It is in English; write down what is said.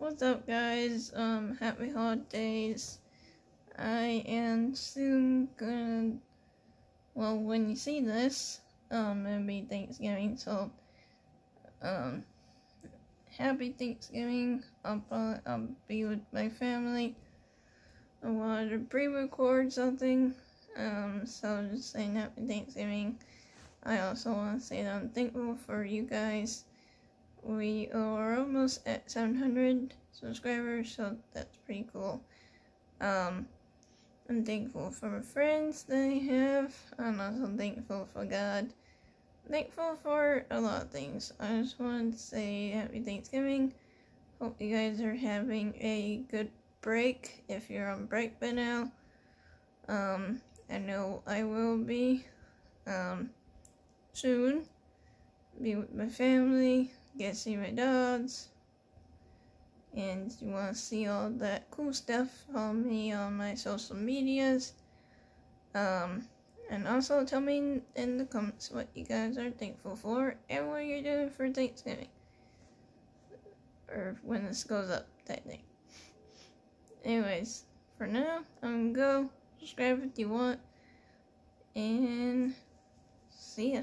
What's up, guys? Um, happy holidays. I am soon gonna. Well, when you see this, um, it'll be Thanksgiving, so, um, happy Thanksgiving. I'll probably I'll be with my family. I wanted to pre-record something, um, so just saying happy Thanksgiving. I also want to say that I'm thankful for you guys we are almost at 700 subscribers, so that's pretty cool. Um, I'm thankful for my friends that I have. I'm also thankful for God. thankful for a lot of things. I just wanted to say happy Thanksgiving. Hope you guys are having a good break if you're on break by now. Um, I know I will be um, soon. Be with my family get to see my dogs, and you want to see all that cool stuff, follow me on my social medias. Um, and also tell me in the comments what you guys are thankful for and what you're doing for Thanksgiving. Or when this goes up, that day. Anyways, for now, I'm gonna go. Subscribe if you want. And see ya.